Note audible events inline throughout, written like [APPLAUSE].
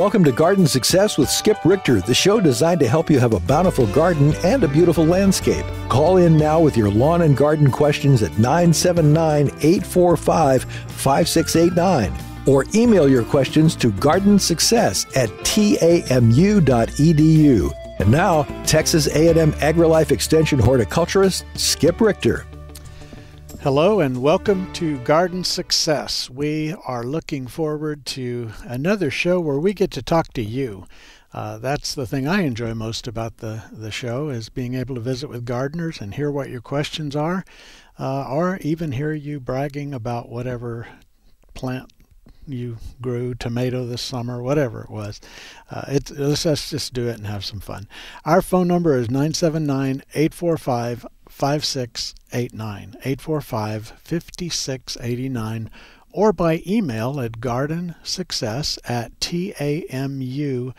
Welcome to Garden Success with Skip Richter, the show designed to help you have a bountiful garden and a beautiful landscape. Call in now with your lawn and garden questions at 979 845 5689 or email your questions to gardensuccess at tamu.edu. And now, Texas A&M AgriLife Extension horticulturist Skip Richter. Hello and welcome to Garden Success. We are looking forward to another show where we get to talk to you. Uh, that's the thing I enjoy most about the, the show is being able to visit with gardeners and hear what your questions are, uh, or even hear you bragging about whatever plant you grew, tomato this summer, whatever it was. Uh, it, let's, let's just do it and have some fun. Our phone number is 979 845 5689 845 5689 or by email at gardensuccess at tamu.edu.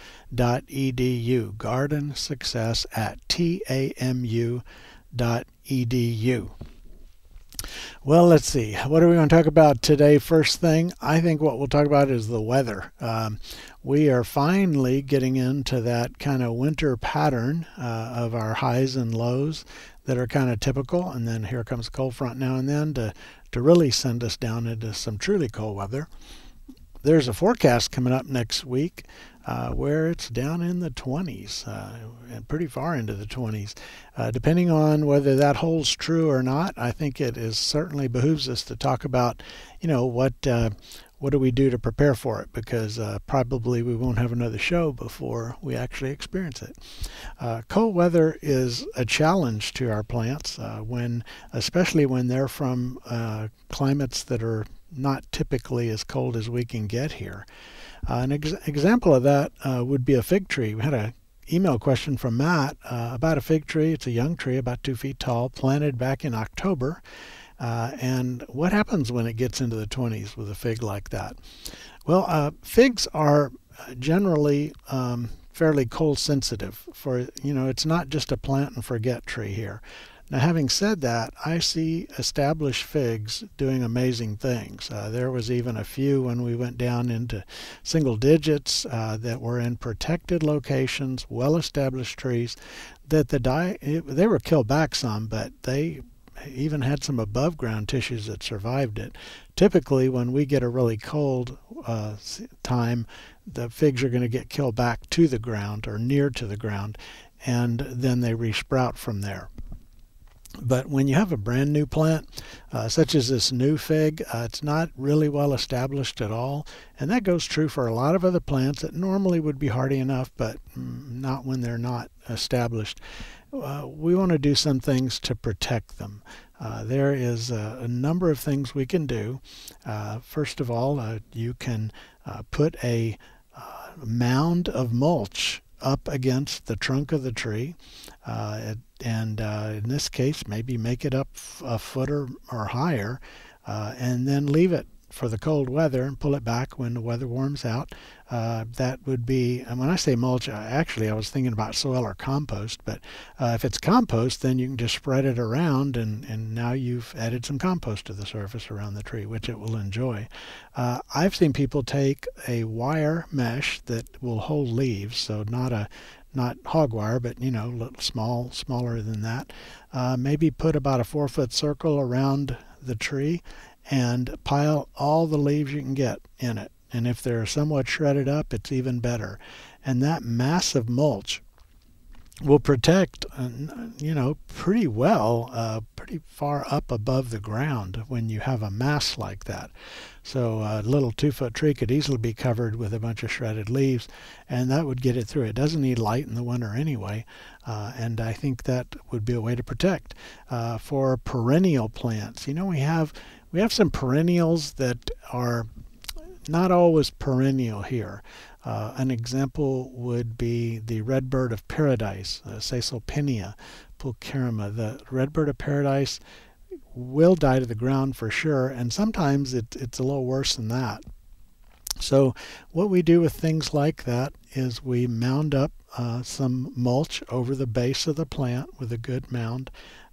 Gardensuccess at tamu.edu. Well, let's see. What are we going to talk about today? First thing, I think what we'll talk about is the weather. Um, we are finally getting into that kind of winter pattern uh, of our highs and lows that are kind of typical, and then here comes a cold front now and then to, to really send us down into some truly cold weather. There's a forecast coming up next week uh, where it's down in the 20s uh, and pretty far into the 20s. Uh, depending on whether that holds true or not, I think it is certainly behooves us to talk about, you know, what uh, what do we do to prepare for it? Because uh, probably we won't have another show before we actually experience it. Uh, cold weather is a challenge to our plants uh, when, especially when they're from uh, climates that are not typically as cold as we can get here. Uh, an ex- example of that uh, would be a fig tree. We had a email question from Matt about a fig tree. It's a young tree, about two feet tall, planted back in October. Uh, and what happens when it gets into the 20s with a fig like that? Well, uh, figs are generally um, fairly cold sensitive. For you know, it's not just a plant and forget tree here. Now, having said that, I see established figs doing amazing things. Uh, there was even a few when we went down into single digits uh, that were in protected locations, well-established trees. That the die they were killed back some, but they even had some above ground tissues that survived it. Typically, when we get a really cold uh, time, the figs are going to get killed back to the ground or near to the ground, and then they resprout from there. But when you have a brand new plant, uh, such as this new fig, uh, it's not really well established at all. And that goes true for a lot of other plants that normally would be hardy enough, but mm, not when they're not established uh, we want to do some things to protect them. Uh, there is a, a, number of things we can do. Uh, first of all, uh, you can uh, put a mound of mulch up against the trunk of the tree, and in this case, maybe make it up a foot or, or higher, and then leave it for the cold weather and pull it back when the weather warms out. Uh, that would be, and when I say mulch, actually I was thinking about soil or compost, but uh, if it's compost, then you can just spread it around and, and now you've added some compost to the surface around the tree, which it will enjoy. Uh, I've seen people take a wire mesh that will hold leaves, so not a not hog wire, but you know, little small, smaller than that. Uh, maybe put about a four foot circle around the tree and pile all the leaves you can get in it. And if they're somewhat shredded up, it's even better. And that massive mulch will protect, uh, you know, pretty well, uh, pretty far up above the ground when you have a mass like that. So a little two foot tree could easily be covered with a bunch of shredded leaves, and that would get it through. It doesn't need light in the winter anyway, uh, and I think that would be a way to protect. Uh, for perennial plants, you know, we have we have some perennials that are not always perennial here. Uh, an example would be the redbird of paradise, uh, Caesalpinia pulcherrima. The redbird of paradise will die to the ground for sure, and sometimes it, it's a little worse than that. So what we do with things like that is we mound up uh, some mulch over the base of the plant with a good mound.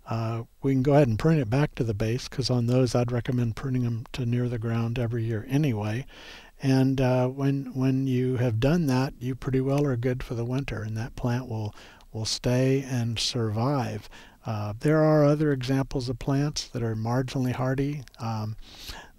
Uh, we can go ahead and prune it back to the base because on those I'd recommend pruning them to near the ground every year anyway. And uh, when when you have done that, you pretty well are good for the winter, and that plant will will stay and survive. Uh, there are other examples of plants that are marginally hardy. Um,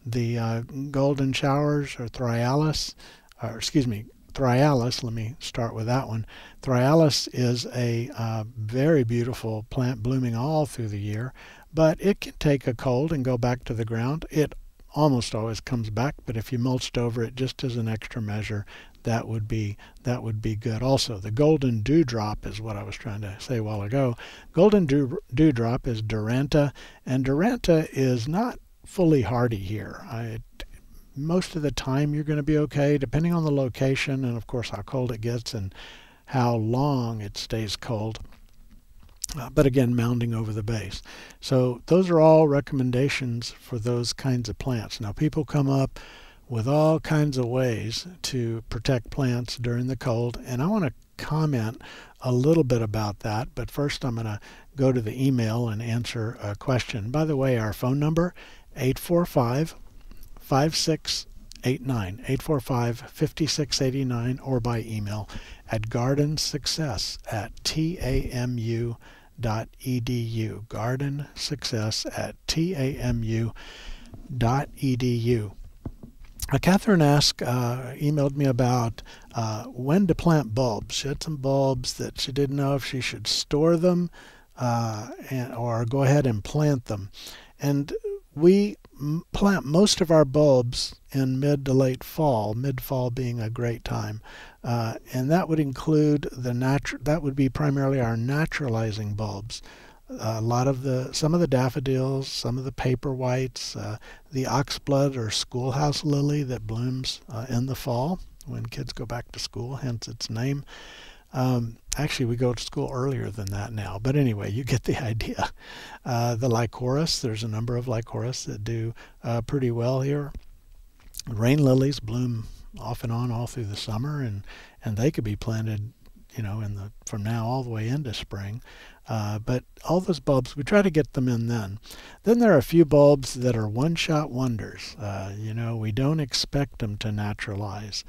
the uh, golden showers or thryallis, or excuse me, thryallis, let me start with that one. Thryallis is a uh, very beautiful plant blooming all through the year, but it can take a cold and go back to the ground. It almost always comes back, but if you mulched over it just as an extra measure, that would be that would be good. Also, the golden dewdrop is what I was trying to say a while ago. Golden dew, dewdrop is Duranta, and Duranta is not fully hardy here. I, most of the time you're going to be okay, depending on the location and of course how cold it gets and how long it stays cold. Uh, but again, mounding over the base. So those are all recommendations for those kinds of plants. Now people come up with all kinds of ways to protect plants during the cold, and I want to comment a little bit about that. But first, I'm going to go to the email and answer a question. By the way, our phone number 845 5689 845 5689 or by email at gardensuccess at tamu tamu.edu. Garden Success at tamu.edu. Uh, Catherine asked, uh, emailed me about uh, when to plant bulbs. She had some bulbs that she didn't know if she should store them uh, and, or go ahead and plant them. And we plant most of our bulbs in mid to late fall, mid fall being a great time. Uh, and that would include the natural, that would be primarily our naturalizing bulbs. Uh, a lot of the, some of the daffodils, some of the paper whites, uh, the oxblood or schoolhouse lily that blooms uh, in the fall when kids go back to school, hence its name. Um, actually, we go to school earlier than that now, but anyway, you get the [LAUGHS] idea. Uh, the lycoris, there's a number of lycoris that do uh, pretty well here. Rain lilies bloom off and on all through the summer, and and they could be planted, you know, in the from now all the way into spring. Uh, but all those bulbs, we try to get them in then. Then there are a few bulbs that are one-shot wonders. Uh, you know, we don't expect them to naturalize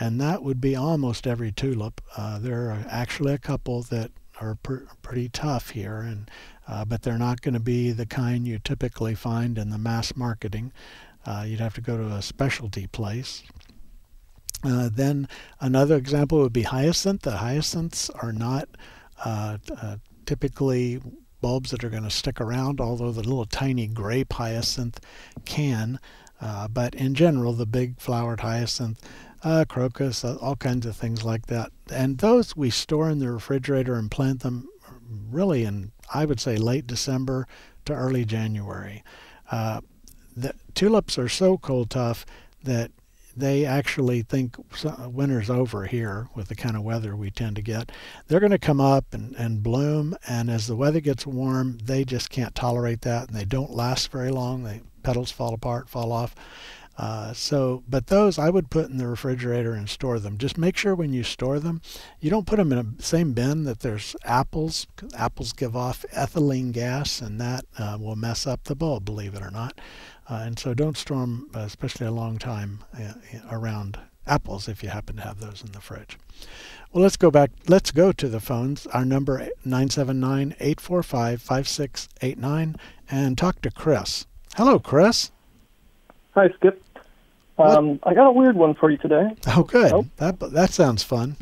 and that would be almost every tulip. Uh, there are actually a couple that are pr- pretty tough here, and uh, but they're not going to be the kind you typically find in the mass marketing. Uh, you'd have to go to a specialty place. Uh, then another example would be hyacinth. The hyacinths are not uh, uh, typically bulbs that are going to stick around, although the little tiny grape hyacinth can. but in general, the big flowered hyacinth uh, crocus, uh, all kinds of things like that. And those we store in the refrigerator and plant them really in, I would say, late December to early January. Uh, the tulips are so cold tough that they actually think winter's over here with the kind of weather we tend to get. They're going to come up and, and bloom, and as the weather gets warm, they just can't tolerate that, and they don't last very long. The petals fall apart, fall off. Uh, so, but those I would put in the refrigerator and store them. Just make sure when you store them, you don't put them in the same bin that there's apples. Apples give off ethylene gas, and that uh, will mess up the bulb, believe it or not. Uh, and so, don't store them, uh, especially a long time, uh, around apples if you happen to have those in the fridge. Well, let's go back. Let's go to the phones. Our number 979-845-5689 and talk to Chris. Hello, Chris. Hi, Skip. Um, I got a weird one for you today. Oh, good. Oh. That that sounds fun.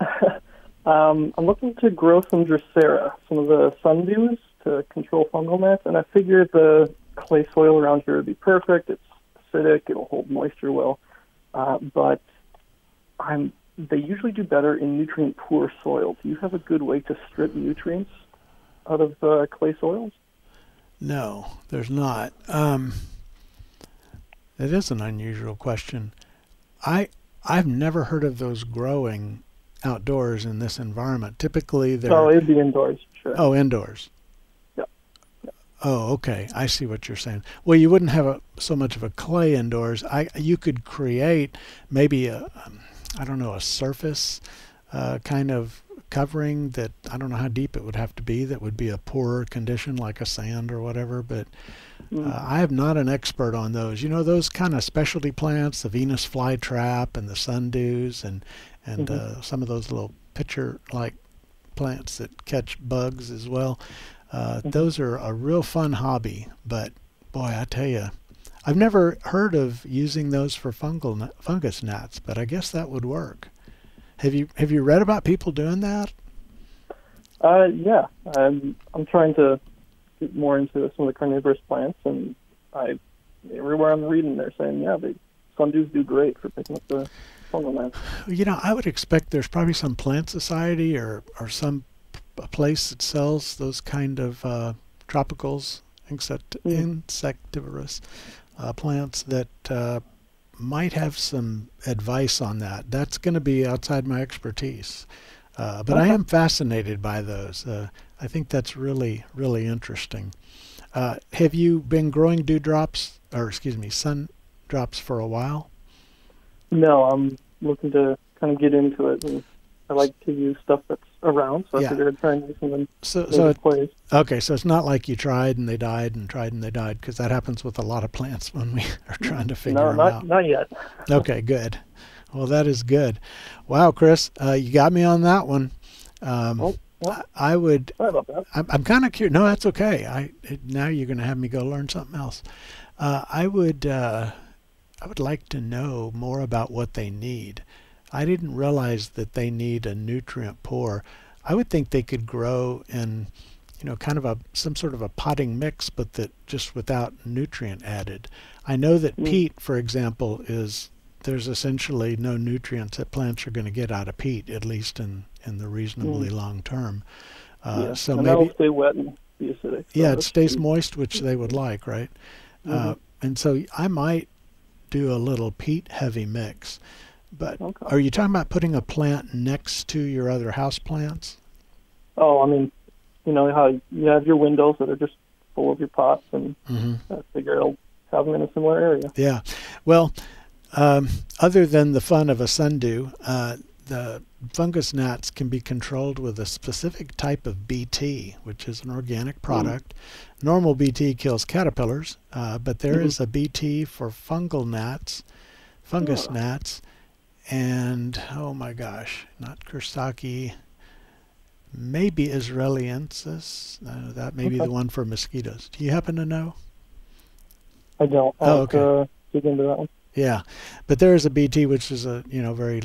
[LAUGHS] um, I'm looking to grow some Drosera, some of the sundews to control fungal gnats, and I figured the clay soil around here would be perfect. It's acidic; it'll hold moisture well. Uh, but I'm they usually do better in nutrient poor soil. Do you have a good way to strip nutrients out of uh, clay soils? No, there's not. Um, it is an unusual question. I I've never heard of those growing outdoors in this environment. Typically, they're oh, it'd be indoors. Sure. Oh, indoors. Yeah. Oh, okay. I see what you're saying. Well, you wouldn't have a, so much of a clay indoors. I you could create maybe a um, I don't know a surface uh, kind of covering that I don't know how deep it would have to be. That would be a poorer condition, like a sand or whatever. But Mm. Uh, I am not an expert on those. You know those kind of specialty plants, the Venus flytrap and the sundews, and and Mhm. uh, some of those little pitcher-like plants that catch bugs as well. Uh, Mhm. Those are a real fun hobby, but boy, I tell you, I've never heard of using those for fungal fungus gnats, but I guess that would work. Have you have you read about people doing that? Uh, yeah, I'm I'm trying to more into some of the carnivorous plants, and I everywhere I'm reading, they're saying yeah, the sundews do great for picking up the fungal. You know, I would expect there's probably some plant society or or some place that sells those kind of uh, tropicals, insect, Mm. insectivorous uh, plants that uh, might have some advice on that. That's going to be outside my expertise, uh, but I am fascinated by those. Uh, I think that's really really interesting. Uh, have you been growing dewdrops, or excuse me, sun drops for a while? No, I'm looking to kind of get into it, and I like to use stuff that's around, so Yeah. I figured I'd try and use in So, so it. Okay, so it's not like you tried and they died and tried and they died because that happens with a lot of plants when we [LAUGHS] are trying to figure out. No, them not out. not yet. Okay, good. Well, that is good. Wow, Chris, uh, you got me on that one. Um, Oh, well. I, would. Sorry about that. I'm, I'm kind of curious. No, that's okay. I now you're going to have me go learn something else. Uh, I would. Uh, I would like to know more about what they need. I didn't realize that they need a nutrient poor. I would think they could grow in, you know, kind of a some sort of a potting mix, but that just without nutrient added. I know that Mm. peat, for example, is there's essentially no nutrients that plants are going to get out of peat, at least in in the reasonably long term. Uh, yeah. So and maybe stay wet and be acidic. yeah, it stays moist, which they would like, right? Uh, Mhm. and so I might do a little peat heavy mix. But Okay. are you talking about putting a plant next to your other house plants? Oh, I mean, you know how you have your windows that are just full of your pots, and hmm I figure I'll have them in a similar area. Yeah. Well, um, other than the fun of a sundew, uh, the fungus gnats can be controlled with a specific type of BT, which is an organic product. Normal BT kills caterpillars, uh, but there Mhm. is a BT for fungal gnats, fungus Oh. gnats, and oh my gosh, not Kurstaki, maybe Israelensis. Uh, that may be the one for mosquitoes. Do you happen to know? I don't. Oh, okay. uh, dig into that one. Yeah, but there is a BT, which is a you know very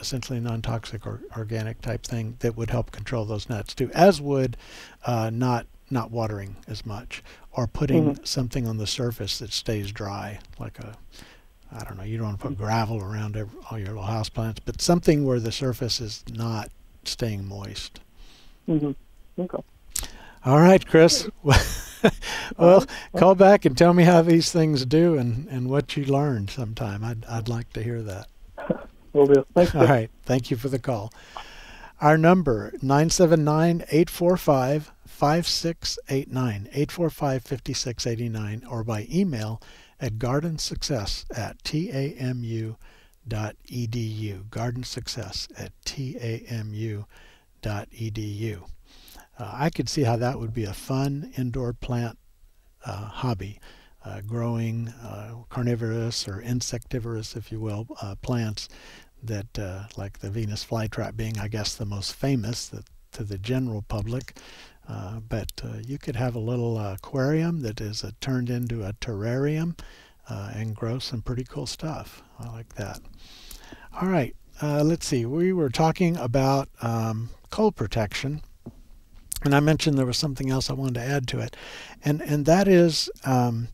essentially non-toxic or organic type thing that would help control those nuts too, as would uh, not not watering as much or putting Mhm. something on the surface that stays dry, like a I don't know, you don't want to put gravel around every, all your little house plants, but something where the surface is not staying moist. hmm Okay. All right, Chris. [LAUGHS] [LAUGHS] well, call back and tell me how these things do and, and what you learned sometime. I'd, I'd like to hear that. [LAUGHS] Will do. Thanks. All right. Thank you for the call. Our number 979-845-5689, 845-5689 or by email at gardensuccess at tamu.edu. Gardensuccess at tamu.edu. Uh, I could see how that would be a fun indoor plant uh, hobby, uh, growing uh, carnivorous or insectivorous, if you will, uh, plants that, uh, like the Venus flytrap being, I guess, the most famous that, to the general public. But you could have a little aquarium that is turned into a terrarium and grow some pretty cool stuff. I like that. All right, let's see. We were talking about um, cold protection, and I mentioned there was something else I wanted to add to it, and and that is um,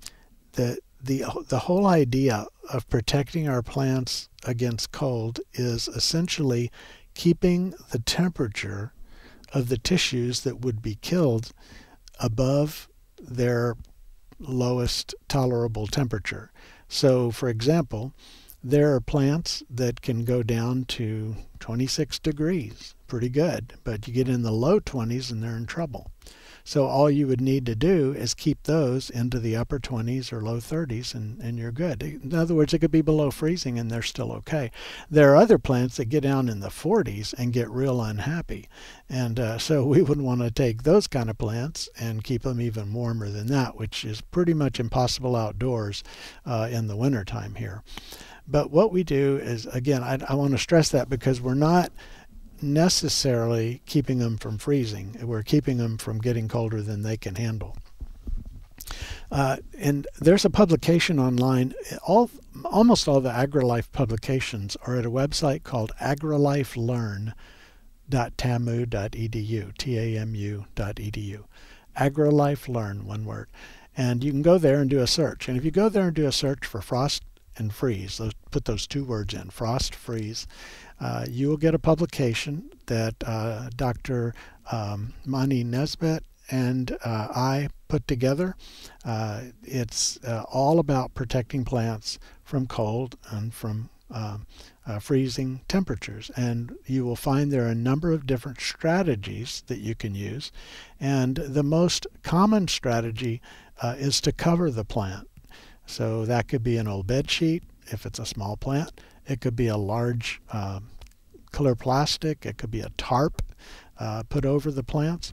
the the the whole idea of protecting our plants against cold is essentially keeping the temperature of the tissues that would be killed above their lowest tolerable temperature. So, for example, there are plants that can go down to 26 degrees, pretty good, but you get in the low 20s and they're in trouble. So all you would need to do is keep those into the upper 20s or low 30s and, and you're good. In other words, it could be below freezing and they're still okay. There are other plants that get down in the 40s and get real unhappy. And uh, so [LAUGHS] we would want to take those kind of plants and keep them even warmer than that, which is pretty much impossible outdoors uh, in the wintertime here. But what we do is, again, I, I want to stress that because we're not necessarily keeping them from freezing. We're keeping them from getting colder than they can handle. Uh, and there's a publication online. All almost all the AgriLife publications are at a website called agrilife.learn.tamu.edu. T-A-M-U.edu. AgriLife Learn, one word. And you can go there and do a search. And if you go there and do a search for frost and freeze, those, put those two words in, frost, freeze, uh, you will get a publication that uh, Dr. Um, Monte Nesbitt and uh, I put together. Uh, it's uh, all about protecting plants from cold and from um, freezing temperatures. And you will find there are a number of different strategies that you can use. And the most common strategy is to cover the plant. So that could be an old bed sheet if it's a small plant. It could be a large uh, clear plastic. It could be a tarp uh, put over the plants.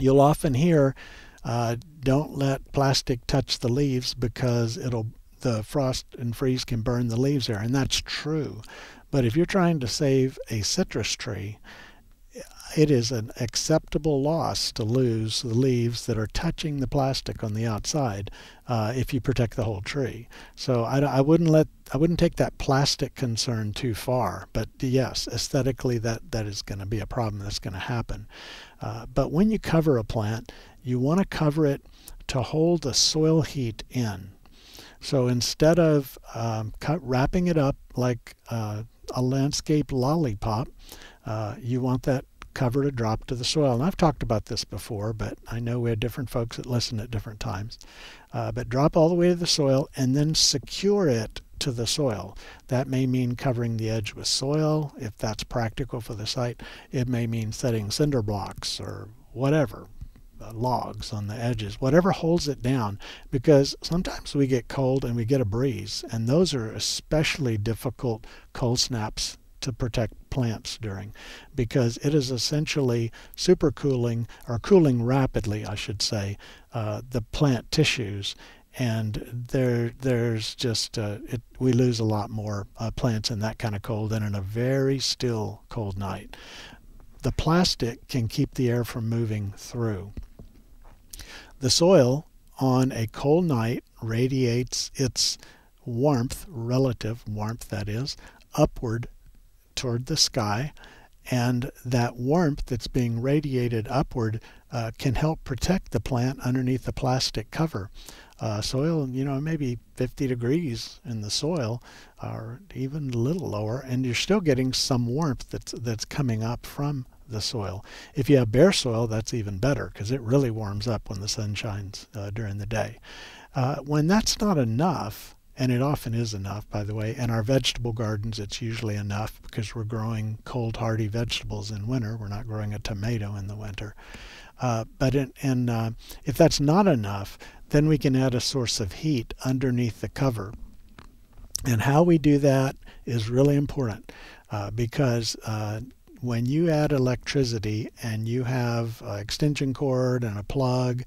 You'll often hear, uh, "Don't let plastic touch the leaves because it'll the frost and freeze can burn the leaves there," and that's true. But if you're trying to save a citrus tree, it is an acceptable loss to lose the leaves that are touching the plastic on the outside uh, if you protect the whole tree. So I, I, wouldn't let I wouldn't take that plastic concern too far. But yes, aesthetically that that is going to be a problem that's going to happen. Uh, but when you cover a plant, you want to cover it to hold the soil heat in. So instead of um, cut, wrapping it up like uh, a landscape lollipop, uh, you want that cover to drop to the soil. And I've talked about this before, but I know we have different folks that listen at different times. Uh, but drop all the way to the soil and then secure it to the soil. That may mean covering the edge with soil if that's practical for the site. It may mean setting cinder blocks or whatever, uh, logs on the edges, whatever holds it down, because sometimes we get cold and we get a breeze, and those are especially difficult cold snaps to protect plants during because it is essentially supercooling or cooling rapidly, I should say, uh, the plant tissues. And there, there's just uh, it, we lose a lot more uh, plants in that kind of cold than in a very still cold night. The plastic can keep the air from moving through. The soil on a cold night radiates its warmth, relative warmth that is, upward toward the sky, and that warmth that's being radiated upward uh, can help protect the plant underneath the plastic cover. Uh, soil, you know, maybe 50 degrees in the soil, or even a little lower, and you're still getting some warmth that's that's coming up from the soil. If you have bare soil, that's even better because it really warms up when the sun shines uh, during the day. Uh, when that's not enough, and it often is enough, by the way. In our vegetable gardens, it's usually enough because we're growing cold, hardy vegetables in winter. We're not growing a tomato in the winter. Uh, but in, in, uh, if that's not enough, then we can add a source of heat underneath the cover. And how we do that is really important uh, because uh, when you add electricity and you have an extension cord and a plug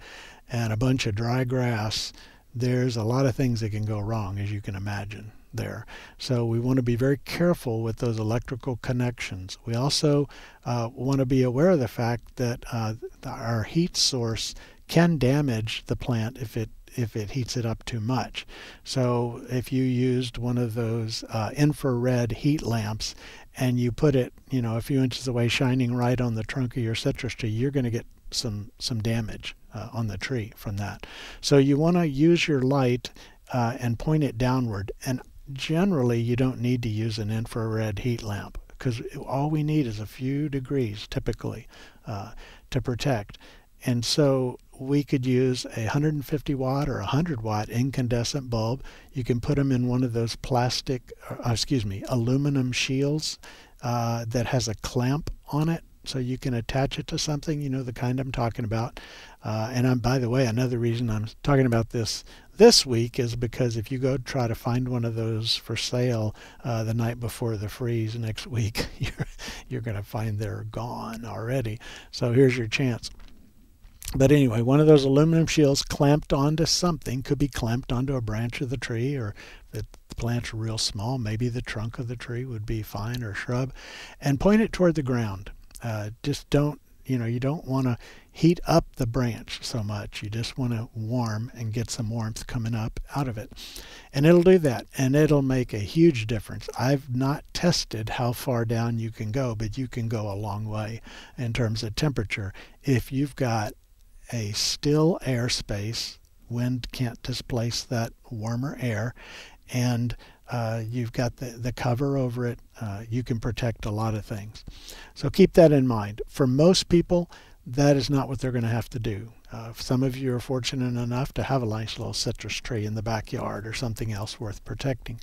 and a bunch of dry grass, there's a lot of things that can go wrong, as you can imagine there. So we want to be very careful with those electrical connections. We also uh, want to be aware of the fact that uh, our heat source can damage the plant if it if it heats it up too much. So if you used one of those uh, infrared heat lamps and you put it, you know, a few inches away, shining right on the trunk of your citrus tree, you're going to get some some damage uh, on the tree from that. So you want to use your light uh, and point it downward. And generally, you don't need to use an infrared heat lamp because all we need is a few degrees typically uh, to protect. and so we could use a 150 watt or 100 watt incandescent bulb. You can put them in one of those plastic, uh, excuse me, aluminum shields uh, that has a clamp on it so you can attach it to something, you know, the kind I'm talking about. Uh, and I'm, by the way, another reason I'm talking about this this week is because if you go try to find one of those for sale uh, the night before the freeze next week, [LAUGHS] you're, you're going to find they're gone already. So here's your chance. But anyway, one of those aluminum shields clamped onto something could be clamped onto a branch of the tree, or if the plant's real small, maybe the trunk of the tree would be fine, or shrub, and point it toward the ground. Uh, just don't, you know, you don't want to heat up the branch so much. You just want to warm and get some warmth coming up out of it. And it'll do that, and it'll make a huge difference. I've not tested how far down you can go, but you can go a long way in terms of temperature. If you've got a still airspace. Wind can't displace that warmer air. And uh, you've got the, the cover over it. Uh, you can protect a lot of things. So keep that in mind. For most people, that is not what they're going to have to do. Uh, some of you are fortunate enough to have a nice little citrus tree in the backyard or something else worth protecting.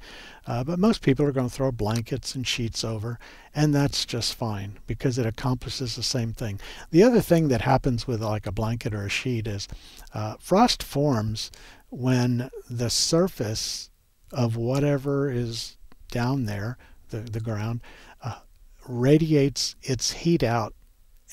Uh, but most people are going to throw blankets and sheets over, and that's just fine because it accomplishes the same thing. The other thing that happens with like a blanket or a sheet is uh, frost forms when the surface of whatever is down there, the, the ground, uh, radiates its heat out.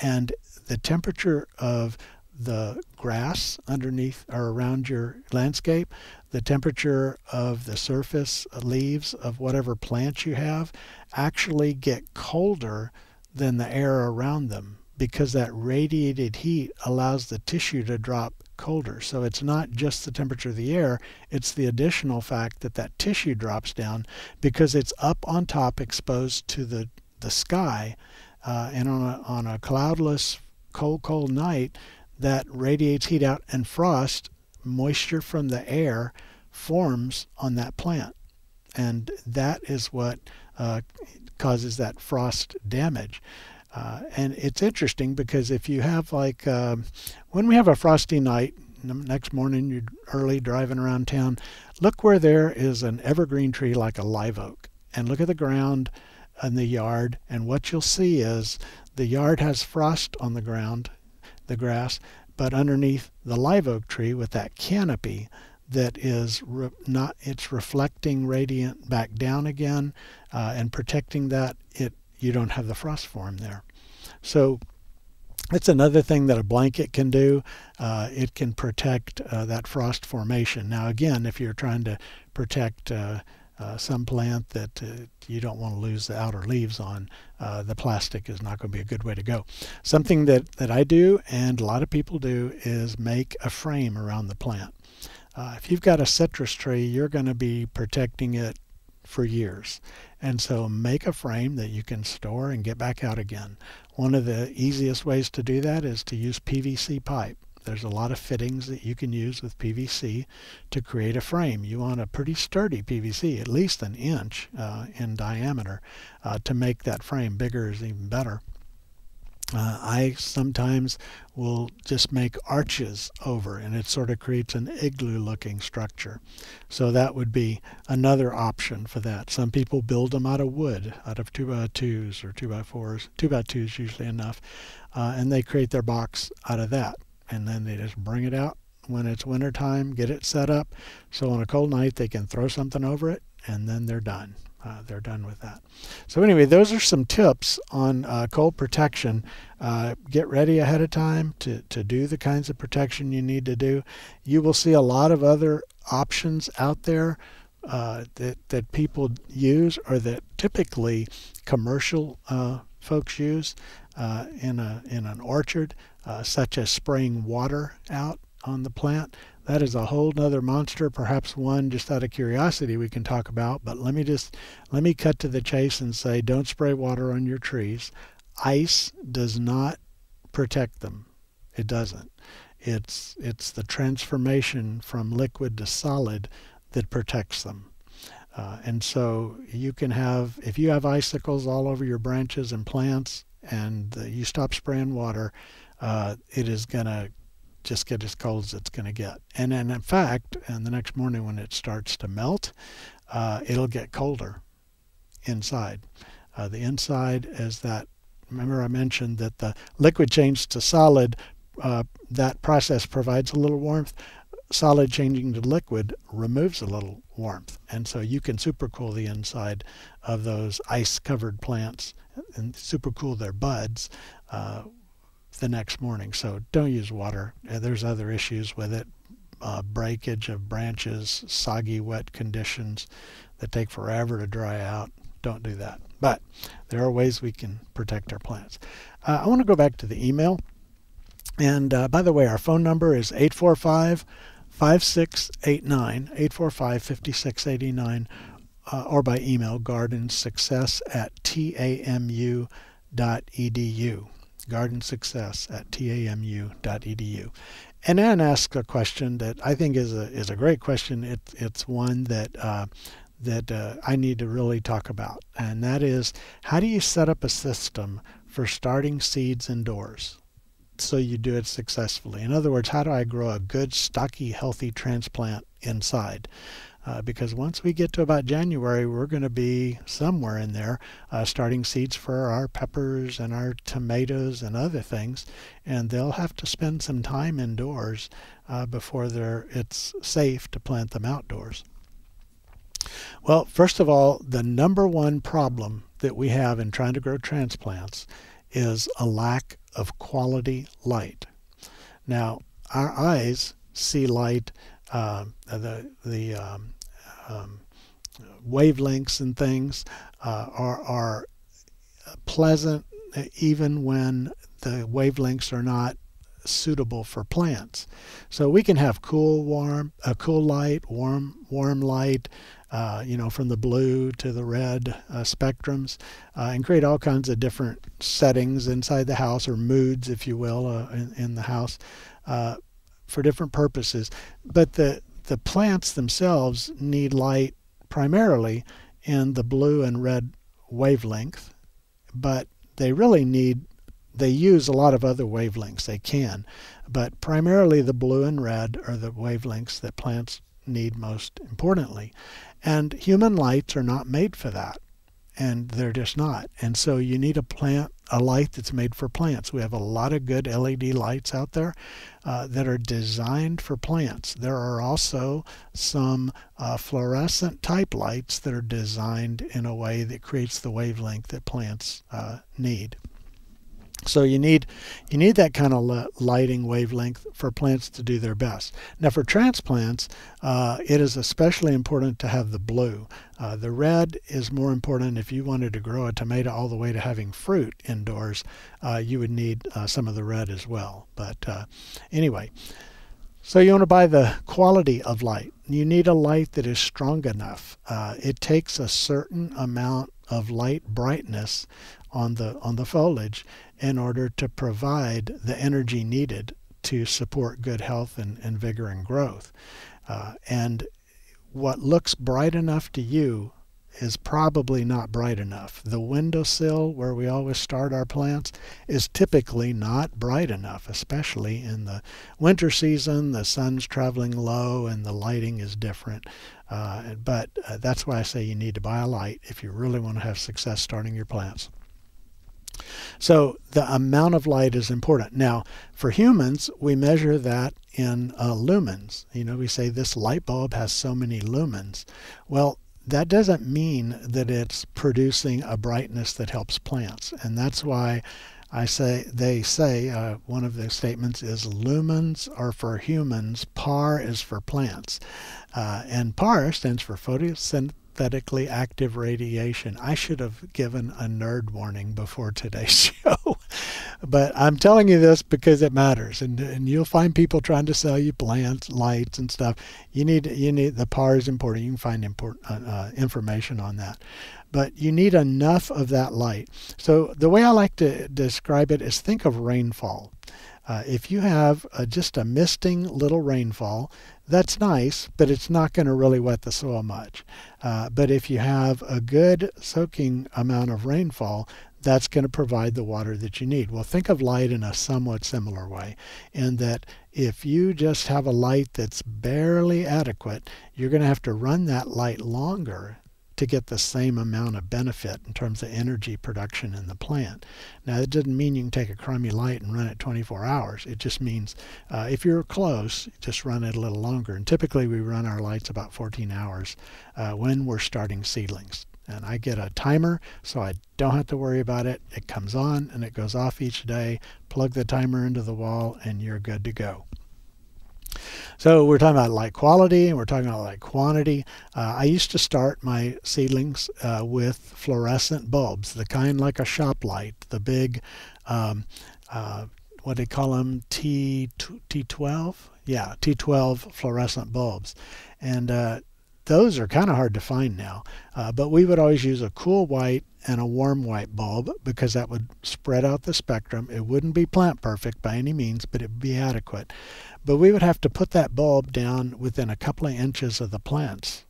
And the temperature of the grass underneath or around your landscape, the temperature of the surface leaves of whatever plants you have actually get colder than the air around them because that radiated heat allows the tissue to drop colder. So it's not just the temperature of the air, it's the additional fact that that tissue drops down because it's up on top exposed to the, the sky. Uh, and on a, on a cloudless, cold, cold night, that radiates heat out and frost, moisture from the air forms on that plant. And that is what uh, causes that frost damage. Uh, and it's interesting because if you have like uh, when we have a frosty night, next morning you're early driving around town, look where there is an evergreen tree like a live oak, and look at the ground in the yard, and what you'll see is the yard has frost on the ground the grass, but underneath the live oak tree with that canopy that is not it's reflecting radiant back down again uh, and protecting that it you don't have the frost form there so it's another thing that a blanket can do. Uh, it can protect uh, that frost formation. Now, again, if you're trying to protect uh, uh, some plant that uh, you don't want to lose the outer leaves on, uh, the plastic is not going to be a good way to go. Something that, that I do and a lot of people do is make a frame around the plant. If you've got a citrus tree, you're going to be protecting it for years. And so make a frame that you can store and get back out again. One of the easiest ways to do that is to use PVC pipe. There's a lot of fittings that you can use with PVC to create a frame. You want a pretty sturdy PVC, at least an inch uh, in diameter. Uh, to make that frame bigger is even better. Uh, I sometimes will just make arches over and it sort of creates an igloo looking structure. So that would be another option for that. Some people build them out of wood, out of 2 by 2s or 2 by 4s 2 by 2s usually enough, uh, and they create their box out of that and then they just bring it out when it's winter time, get it set up. So on a cold night, they can throw something over it, and then they're done. Uh, they're done with that. So anyway, those are some tips on uh, cold protection. Uh, get ready ahead of time to, to do the kinds of protection you need to do. You will see a lot of other options out there uh, that, that people use or that typically commercial uh, folks use uh, in, a, in an orchard such as spraying water out on the plant. That is a whole nother monster, perhaps one just out of curiosity we can talk about. But let me just let me cut to the chase and say don't spray water on your trees. Ice does not protect them. It doesn't. It's it's the transformation from liquid to solid that protects them. Uh, and so you can have, if you have icicles all over your branches and plants and uh, you stop spraying water, uh, it is going to just get as cold as it's going to get. And, then, in fact, and the next morning when it starts to melt, uh, it'll get colder inside. Uh, the inside is that, remember I mentioned that the liquid change to solid, uh, that process provides a little warmth. Solid changing to liquid removes a little warmth. And so you can supercool the inside of those ice covered plants and supercool their buds uh, the next morning. So don't use water. There's other issues with it. Uh, breakage of branches, soggy, wet conditions that take forever to dry out. Don't do that. But there are ways we can protect our plants. Uh, I want to go back to the email. And uh, by the way, our phone number is 845 5689, 845 5689, uh, or by email, gardensuccess at tamu.edu garden success at tamu.edu. And Ann asked a question that I think is a is a great question. It, it's one that uh, that uh, I need to really talk about, and that is how do you set up a system for starting seeds indoors so you do it successfully? In other words, how do I grow a good, stocky, healthy transplant inside? Uh, because once we get to about January, we're going to be somewhere in there uh, starting seeds for our peppers and our tomatoes and other things, and they'll have to spend some time indoors uh, before they're, it's safe to plant them outdoors. Well, first of all, the number one problem that we have in trying to grow transplants is a lack of quality light. Now, our eyes see light uh, the the um, um, wavelengths and things uh, are, are pleasant even when the wavelengths are not suitable for plants. So we can have cool, warm, a uh, cool light, warm, warm light, uh, you know, from the blue to the red uh, spectrums, uh, and create all kinds of different settings inside the house or moods, if you will, uh, in, in, the house uh, for different purposes. But the the plants themselves need light primarily in the blue and red wavelength, but they really need they use a lot of other wavelengths they can, but primarily the blue and red are the wavelengths that plants need most importantly. And human lights are not made for that and they're just not. And so you need a plant, a light that's made for plants. We have a lot of good LED lights out there uh, that are designed for plants. There are also some uh, fluorescent type lights that are designed in a way that creates the wavelength that plants uh, need. So you need you need that kind of lighting wavelength for plants to do their best. Now for transplants, uh, it is especially important to have the blue. Uh, the red is more important if you wanted to grow a tomato all the way to having fruit indoors. Uh, you would need uh, some of the red as well. But uh, anyway, so you want to buy the quality of light. You need a light that is strong enough. Uh, it takes a certain amount of light brightness on the on the foliage in order to provide the energy needed to support good health and, and vigor and growth. Uh, and what looks bright enough to you is probably not bright enough. The windowsill where we always start our plants is typically not bright enough, especially in the winter season. The sun's traveling low and the lighting is different. Uh, but uh, that's why I say you need to buy a light if you really want to have success starting your plants. So the amount of light is important. Now, for humans, we measure that in uh, lumens. You know, we say this light bulb has so many lumens. Well, that doesn't mean that it's producing a brightness that helps plants. And that's why I say they say uh, one of the statements is lumens are for humans, PAR is for plants. Uh, and PAR stands for photosynthetic synthetically active radiation. I should have given a nerd warning before today's [LAUGHS] show. but I'm telling you this because it matters. And, and you'll find people trying to sell you plants, lights, and stuff. You need, you need the PAR is important. You can find important uh, uh, information on that. But you need enough of that light. So the way I like to describe it is think of rainfall. Uh, if you have uh, just a misting little rainfall, that's nice, but it's not going to really wet the soil much. Uh, but if you have a good soaking amount of rainfall, that's going to provide the water that you need. Well, think of light in a somewhat similar way, in that if you just have a light that's barely adequate, you're going to have to run that light longer to get the same amount of benefit in terms of energy production in the plant. Now, that doesn't mean you can take a crummy light and run it 24 hours. It just means uh, if you're close, just run it a little longer. And typically, we run our lights about 14 hours uh, when we're starting seedlings. And I get a timer so I don't have to worry about it. It comes on and it goes off each day. Plug the timer into the wall, and you're good to go. So we're talking about light quality and we're talking about light quantity. Uh, I used to start my seedlings uh, with fluorescent bulbs, the kind like a shop light, the big, um, uh, what they call them, T T12, yeah, T12 fluorescent bulbs, and uh, those are kind of hard to find now. Uh, but we would always use a cool white and a warm white bulb because that would spread out the spectrum. It wouldn't be plant perfect by any means, but it would be adequate. But we would have to put that bulb down within a couple of inches of the plants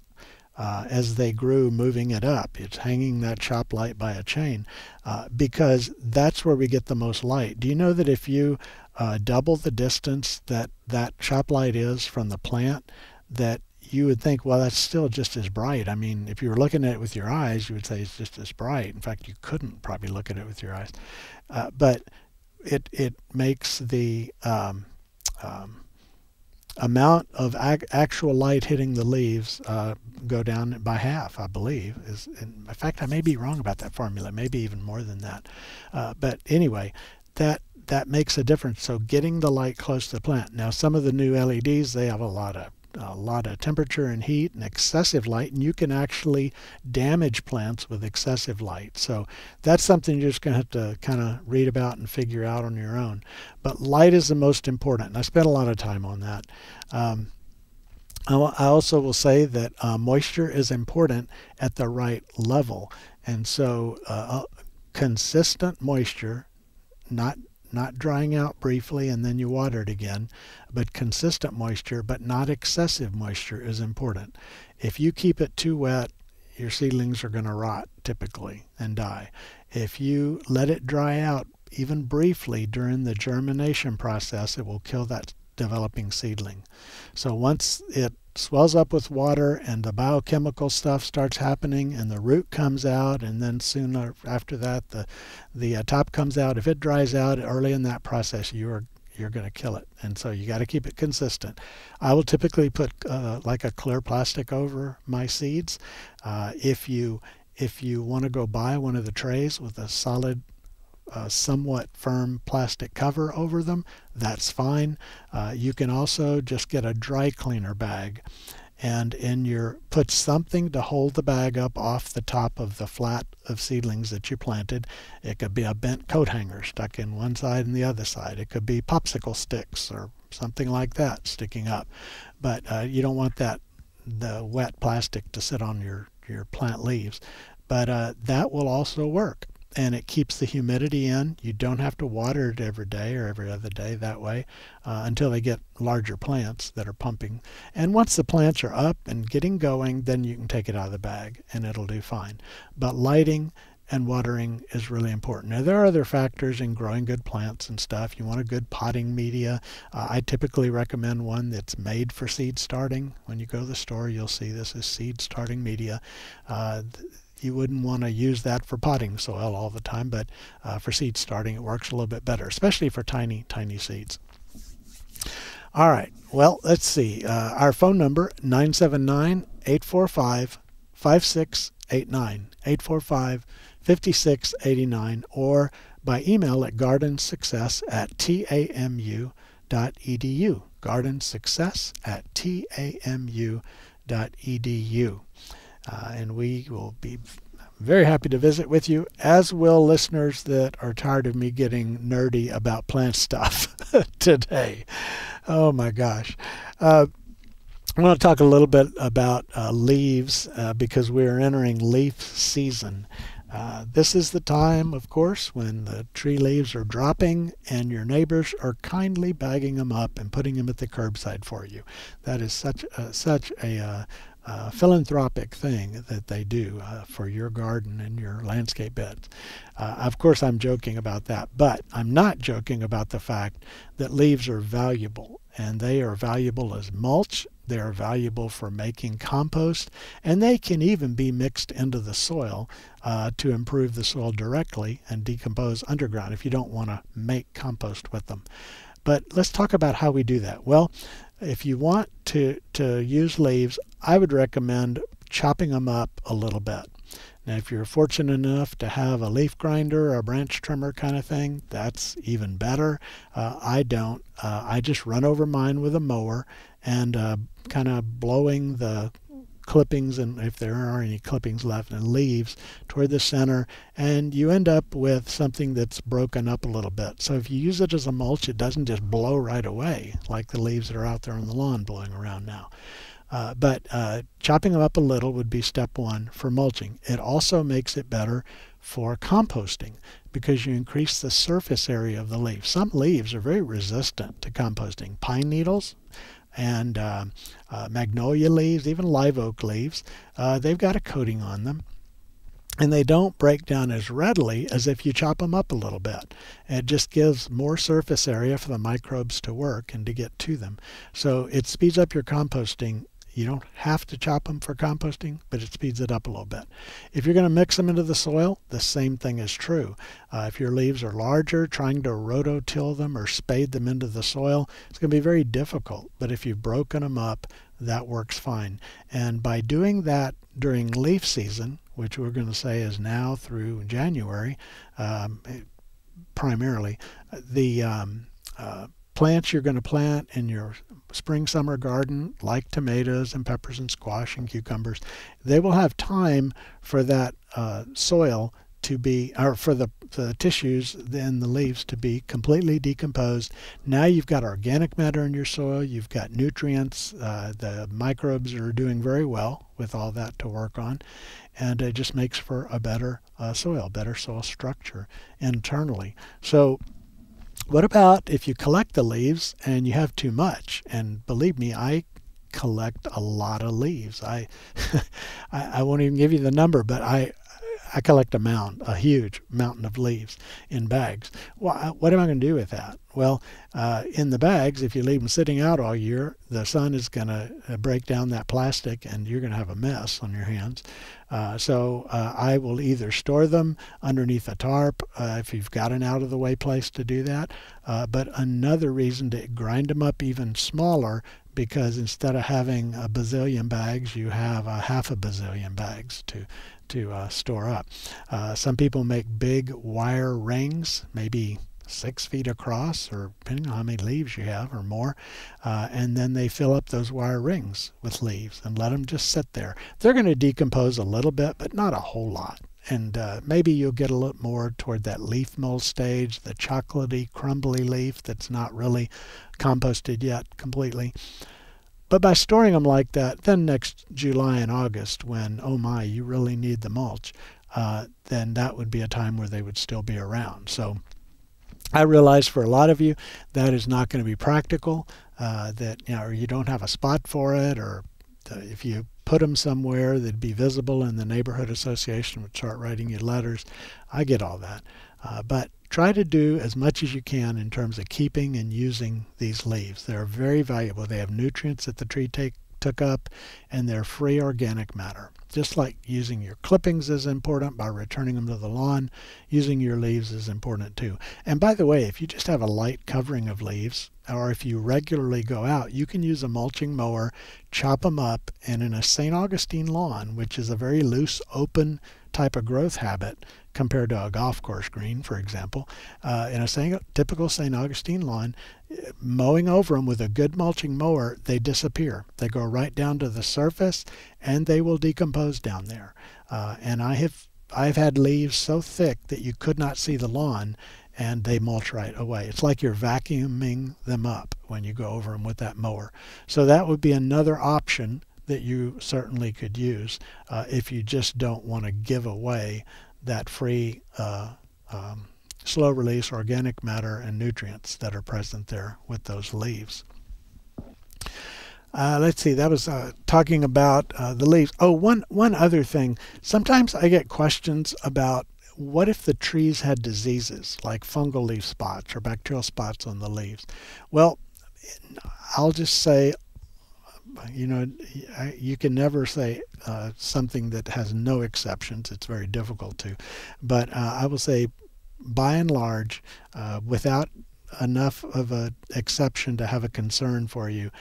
uh, as they grew, moving it up. It's hanging that shop light by a chain uh, because that's where we get the most light. Do you know that if you uh, double the distance that that shop light is from the plant, that you would think, well, that's still just as bright. I mean, if you were looking at it with your eyes, you would say it's just as bright. In fact, you couldn't probably look at it with your eyes. Uh, but it it makes the um, um, amount of actual light hitting the leaves uh, go down by half, I believe. Is in fact, I may be wrong about that formula, maybe even more than that. Uh, but anyway, that that makes a difference. So getting the light close to the plant. Now, some of the new LEDs they have a lot of a lot of temperature and heat and excessive light, and you can actually damage plants with excessive light. So that's something you're just going to have to kind of read about and figure out on your own. But light is the most important. And I spent a lot of time on that. Um, I also will say that uh, moisture is important at the right level. And so uh, uh consistent moisture, not not drying out briefly and then you water it again, but consistent moisture, but not excessive moisture is important. If you keep it too wet, your seedlings are going to rot typically and die. If you let it dry out even briefly during the germination process, it will kill that developing seedling. So once it swells up with water and the biochemical stuff starts happening and the root comes out and then soon after that the the uh, top comes out. If it dries out early in that process you are you're going to kill it. And so you got to keep it consistent. I will typically put uh, like a clear plastic over my seeds. Uh, if you if you want to go buy one of the trays with a solid a somewhat firm plastic cover over them, that's fine. Uh, you can also just get a dry cleaner bag and in your put something to hold the bag up off the top of the flat of seedlings that you planted. It could be a bent coat hanger stuck in one side and the other side. It could be popsicle sticks or something like that sticking up. But uh, you don't want that the wet plastic to sit on your your plant leaves. But uh, that will also work and it keeps the humidity in. You don't have to water it every day or every other day that way uh, until they get larger plants that are pumping. And once the plants are up and getting going, then you can take it out of the bag and it'll do fine. But lighting and watering is really important. Now, there are other factors in growing good plants and stuff. You want a good potting media. Uh, I typically recommend one that's made for seed starting. When you go to the store, you'll see this is seed starting media. Uh, you wouldn't want to use that for potting soil all the time, but uh, for seed starting, it works a little bit better, especially for tiny, tiny seeds. All right, well, let's see. Uh, our phone number, 979 845 5689, 845 5689, or by email at gardensuccess at tamu.edu. Gardensuccess at tamu.edu. Uh, and we will be very happy to visit with you, as will listeners that are tired of me getting nerdy about plant stuff [LAUGHS] today. Oh my gosh. Uh, I want to talk a little bit about uh, leaves uh, because we're entering leaf season. Uh, this is the time, of course, when the tree leaves are dropping and your neighbors are kindly bagging them up and putting them at the curbside for you. That is such a, such a, uh, philanthropic thing that they do uh, for your garden and your landscape beds. Uh, of course, I'm joking about that, but I'm not joking about the fact that leaves are valuable and they are valuable as mulch. They are valuable for making compost, and they can even be mixed into the soil uh, to improve the soil directly and decompose underground if you don't want to make compost with them. But let's talk about how we do that. Well, if you want to, to use leaves, I would recommend chopping them up a little bit. Now, if you're fortunate enough to have a leaf grinder or a branch trimmer kind of thing, that's even better. Uh, I don't. Uh, I just run over mine with a mower and uh, kind of blowing the clippings and if there are any clippings left and leaves toward the center and you end up with something that's broken up a little bit so if you use it as a mulch it doesn't just blow right away like the leaves that are out there on the lawn blowing around now uh, but uh, chopping them up a little would be step one for mulching. It also makes it better for composting because you increase the surface area of the leaf. Some leaves are very resistant to composting. Pine needles, and uh, uh, magnolia leaves, even live oak leaves, uh, they've got a coating on them. And they don't break down as readily as if you chop them up a little bit. It just gives more surface area for the microbes to work and to get to them. So it speeds up your composting you don't have to chop them for composting, but it speeds it up a little bit. If you're going to mix them into the soil, the same thing is true. Uh, if your leaves are larger, trying to rototill them or spade them into the soil, it's going to be very difficult. But if you've broken them up, that works fine. And by doing that during leaf season, which we're going to say is now through January, um, primarily, the um, uh, plants you're going to plant in your spring summer garden like tomatoes and peppers and squash and cucumbers they will have time for that uh, soil to be or for the, the tissues then the leaves to be completely decomposed. Now you've got organic matter in your soil you've got nutrients uh, the microbes are doing very well with all that to work on and it just makes for a better uh, soil better soil structure internally. So what about if you collect the leaves and you have too much? And believe me, I collect a lot of leaves. I, [LAUGHS] I, I won't even give you the number, but I I collect a mound, a huge mountain of leaves in bags. Well, what am I going to do with that? Well, uh, in the bags, if you leave them sitting out all year, the sun is going to uh, break down that plastic and you're going to have a mess on your hands. Uh, so uh, I will either store them underneath a tarp uh, if you've got an out of the way place to do that. Uh, but another reason to grind them up even smaller because instead of having a bazillion bags, you have a half a bazillion bags to to uh, store up. Uh, some people make big wire rings, maybe six feet across, or depending on how many leaves you have or more, uh, and then they fill up those wire rings with leaves and let them just sit there. They're going to decompose a little bit, but not a whole lot. And uh, maybe you'll get a little more toward that leaf mold stage, the chocolatey, crumbly leaf that's not really composted yet completely. But by storing them like that, then next July and August, when, oh my, you really need the mulch, uh, then that would be a time where they would still be around. So I realize for a lot of you that is not going to be practical, uh, that you know, or you don't have a spot for it, or if you put them somewhere that'd be visible and the neighborhood association would start writing you letters. I get all that. Uh, but try to do as much as you can in terms of keeping and using these leaves. They're very valuable. They have nutrients that the tree take, took up, and they're free organic matter. Just like using your clippings is important by returning them to the lawn, using your leaves is important too. And by the way, if you just have a light covering of leaves, or if you regularly go out, you can use a mulching mower, chop them up, and in a St. Augustine lawn, which is a very loose, open type of growth habit, compared to a golf course green, for example. Uh, in a typical St. Augustine lawn, mowing over them with a good mulching mower, they disappear. They go right down to the surface and they will decompose down there. Uh, and I have I've had leaves so thick that you could not see the lawn and they mulch right away. It's like you're vacuuming them up when you go over them with that mower. So that would be another option that you certainly could use uh, if you just don't want to give away that free uh, um, slow release organic matter and nutrients that are present there with those leaves. Uh, let's see. That was uh, talking about uh, the leaves. Oh, one one other thing. Sometimes I get questions about what if the trees had diseases like fungal leaf spots or bacterial spots on the leaves. Well, I'll just say, you know, you can never say uh, something that has no exceptions. It's very difficult to, but uh, I will say, by and large, uh, without enough of an exception to have a concern for you,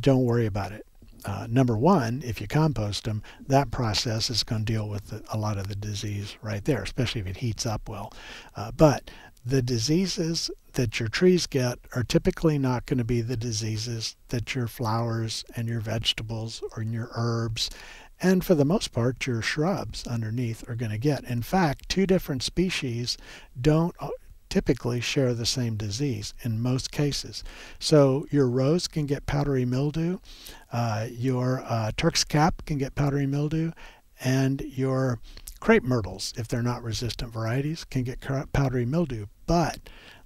don't worry about it. Uh, number one, if you compost them, that process is going to deal with a lot of the disease right there, especially if it heats up well. Uh, but the diseases that your trees get are typically not going to be the diseases that your flowers and your vegetables or your herbs and for the most part your shrubs underneath are going to get. In fact, two different species don't typically share the same disease in most cases. So your rose can get powdery mildew, uh, your uh, Turk's cap can get powdery mildew, and your crepe myrtles, if they're not resistant varieties, can get powdery mildew. But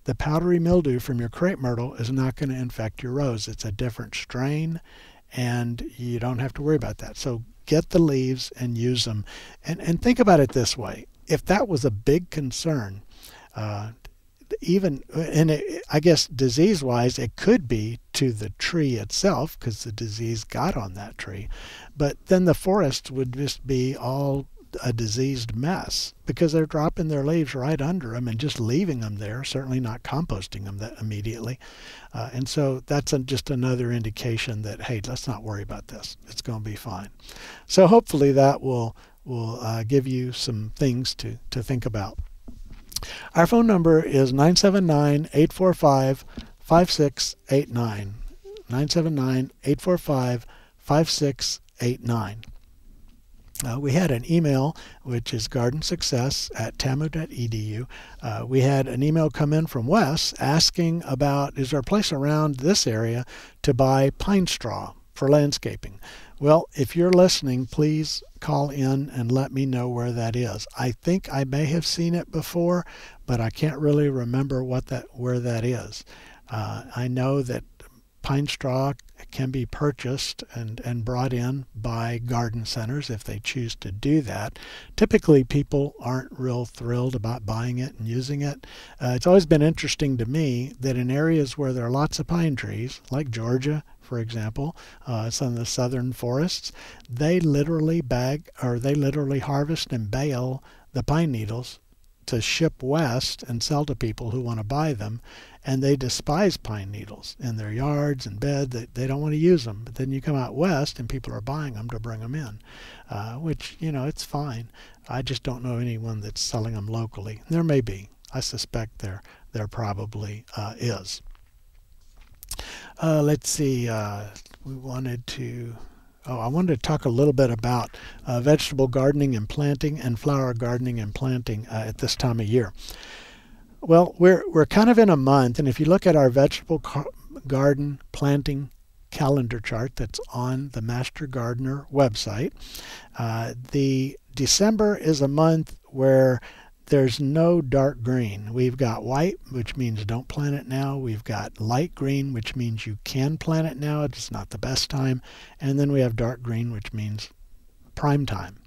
the powdery mildew from your crepe myrtle is not going to infect your rose. It's a different strain, and you don't have to worry about that. So get the leaves and use them. And, and think about it this way. If that was a big concern, uh, even and it, I guess disease wise it could be to the tree itself because the disease got on that tree but then the forest would just be all a diseased mess because they're dropping their leaves right under them and just leaving them there certainly not composting them immediately uh, and so that's a, just another indication that hey let's not worry about this it's going to be fine so hopefully that will will uh, give you some things to to think about our phone number is 979 845 5689. 979 845 5689. Uh, we had an email, which is gardensuccess at tamu.edu. Uh, we had an email come in from Wes asking about is there a place around this area to buy pine straw for landscaping? Well, if you're listening, please call in and let me know where that is. I think I may have seen it before, but I can't really remember what that where that is. Uh, I know that pine straw can be purchased and, and brought in by garden centers if they choose to do that. Typically, people aren't real thrilled about buying it and using it. Uh, it's always been interesting to me that in areas where there are lots of pine trees, like Georgia, for example, uh, some of the southern forests, they literally bag or they literally harvest and bale the pine needles to ship west and sell to people who want to buy them. And they despise pine needles in their yards and bed. They, they don't want to use them. But then you come out west and people are buying them to bring them in, uh, which, you know, it's fine. I just don't know anyone that's selling them locally. There may be. I suspect there, there probably uh, is. Uh, let's see. Uh, we wanted to. Oh, I wanted to talk a little bit about uh, vegetable gardening and planting and flower gardening and planting uh, at this time of year. Well, we're we're kind of in a month, and if you look at our vegetable garden planting calendar chart that's on the Master Gardener website, uh, the December is a month where there's no dark green. We've got white, which means don't plant it now. We've got light green, which means you can plant it now. It's not the best time. And then we have dark green, which means prime time.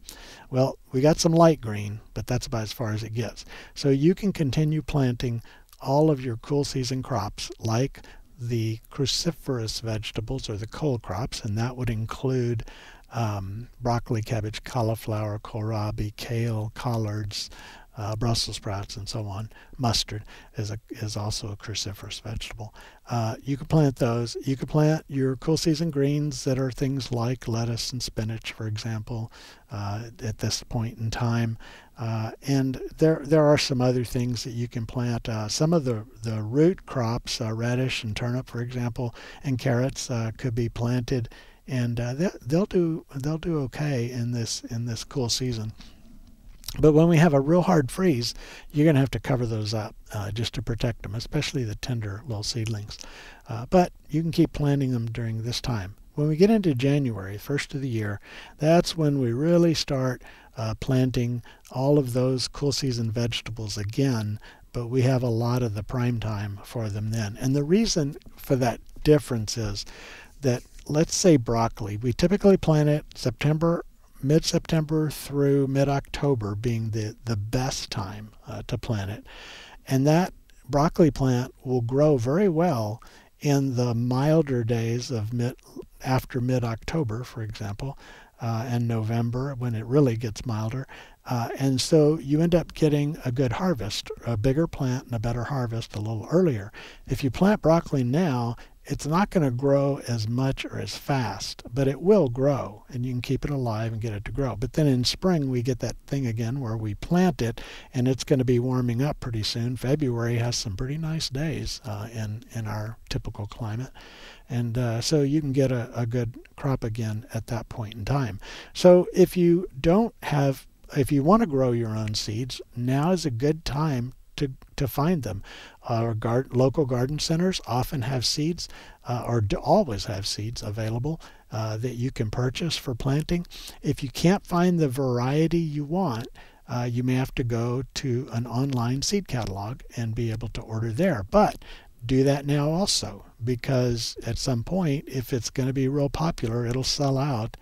Well, we got some light green, but that's about as far as it gets. So you can continue planting all of your cool season crops like the cruciferous vegetables or the cole crops, and that would include um, broccoli, cabbage, cauliflower, kohlrabi, kale, collards, uh, Brussels sprouts, and so on. Mustard is a is also a cruciferous vegetable. Uh, you could plant those. You could plant your cool season greens that are things like lettuce and spinach, for example, uh, at this point in time. Uh, and there there are some other things that you can plant. Uh, some of the the root crops, uh, radish and turnip, for example, and carrots could be planted, and they'll do they'll do okay in this in this cool season. But when we have a real hard freeze, you're going to have to cover those up uh, just to protect them, especially the tender little seedlings. Uh, but you can keep planting them during this time. When we get into January, first of the year, that's when we really start uh, planting all of those cool season vegetables again, but we have a lot of the prime time for them then. And the reason for that difference is that let's say broccoli. We typically plant it September, mid-September through mid-October being the, the best time uh, to plant it. And that broccoli plant will grow very well in the milder days of mid, after mid-October, for example, uh, and November when it really gets milder. Uh, and so you end up getting a good harvest, a bigger plant and a better harvest a little earlier. If you plant broccoli now, it's not going to grow as much or as fast, but it will grow and you can keep it alive and get it to grow. But then in spring, we get that thing again where we plant it and it's going to be warming up pretty soon. February has some pretty nice days uh, in, in our typical climate. And uh, so you can get a, a good crop again at that point in time. So if you don't have, if you want to grow your own seeds, now is a good time to, to find them. Our guard, local garden centers often have seeds, uh, or always have seeds available uh, that you can purchase for planting. If you can't find the variety you want, uh, you may have to go to an online seed catalog and be able to order there. But do that now also because at some point, if it's going to be real popular, it'll sell out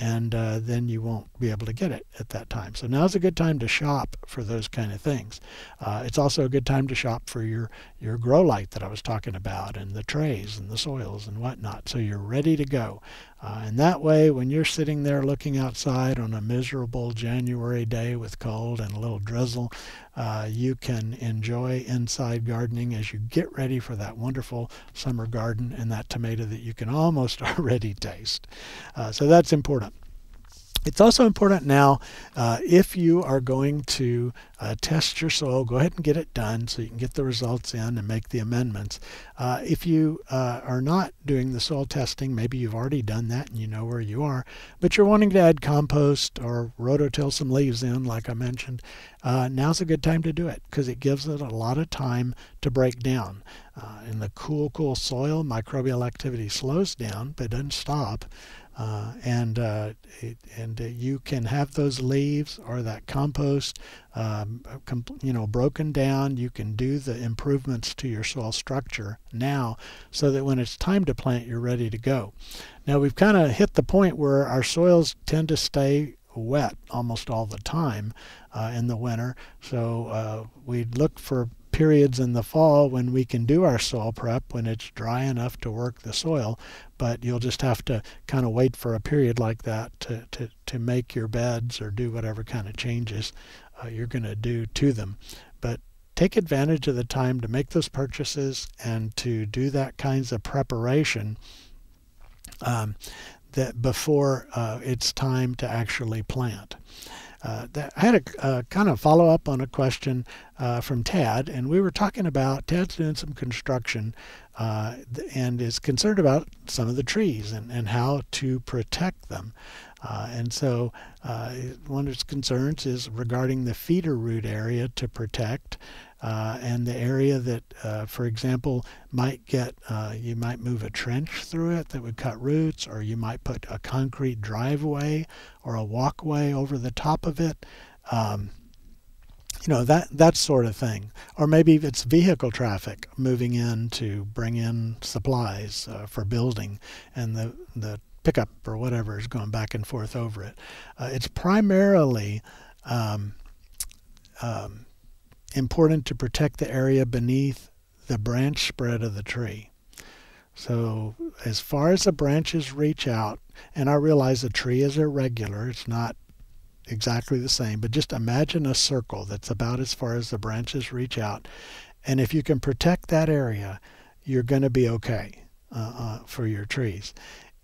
and uh, then you won't be able to get it at that time. So now's a good time to shop for those kind of things. Uh, it's also a good time to shop for your your grow light that I was talking about, and the trays and the soils and whatnot. So you're ready to go. Uh, and that way, when you're sitting there looking outside on a miserable January day with cold and a little drizzle, uh, you can enjoy inside gardening as you get ready for that wonderful summer garden and that tomato that you can almost [LAUGHS] already taste. Uh, so that's important. It's also important now uh, if you are going to uh, test your soil, go ahead and get it done so you can get the results in and make the amendments. Uh, if you uh, are not doing the soil testing, maybe you've already done that and you know where you are, but you're wanting to add compost or rototill some leaves in, like I mentioned, uh, now's a good time to do it because it gives it a lot of time to break down. Uh, in the cool, cool soil, microbial activity slows down but doesn't stop. Uh, and uh, it, and uh, you can have those leaves or that compost, um, you know, broken down. You can do the improvements to your soil structure now, so that when it's time to plant, you're ready to go. Now we've kind of hit the point where our soils tend to stay wet almost all the time uh, in the winter, so uh, we look for periods in the fall when we can do our soil prep when it's dry enough to work the soil but you'll just have to kind of wait for a period like that to, to, to make your beds or do whatever kind of changes uh, you're going to do to them. But take advantage of the time to make those purchases and to do that kinds of preparation um, that before uh, it's time to actually plant uh, that, I had a uh, kind of follow up on a question uh, from Tad, and we were talking about Tad's doing some construction uh, and is concerned about some of the trees and, and how to protect them. Uh, and so uh, one of his concerns is regarding the feeder root area to protect uh, and the area that, uh, for example, might get, uh, you might move a trench through it that would cut roots, or you might put a concrete driveway or a walkway over the top of it. Um, you know that that sort of thing or maybe it's vehicle traffic moving in to bring in supplies uh, for building and the the pickup or whatever is going back and forth over it uh, it's primarily um, um, important to protect the area beneath the branch spread of the tree. So as far as the branches reach out, and I realize the tree is irregular, it's not exactly the same, but just imagine a circle that's about as far as the branches reach out. And if you can protect that area, you're going to be okay uh, uh, for your trees.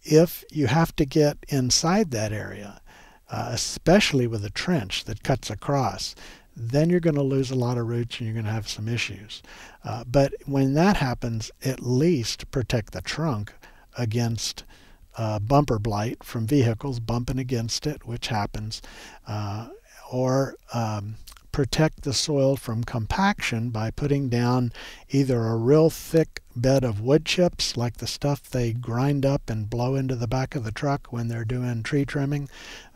If you have to get inside that area, uh, especially with a trench that cuts across, then you're going to lose a lot of roots and you're going to have some issues. Uh, but when that happens, at least protect the trunk against uh, bumper blight from vehicles bumping against it, which happens, uh, or um, protect the soil from compaction by putting down either a real thick bed of wood chips, like the stuff they grind up and blow into the back of the truck when they're doing tree trimming,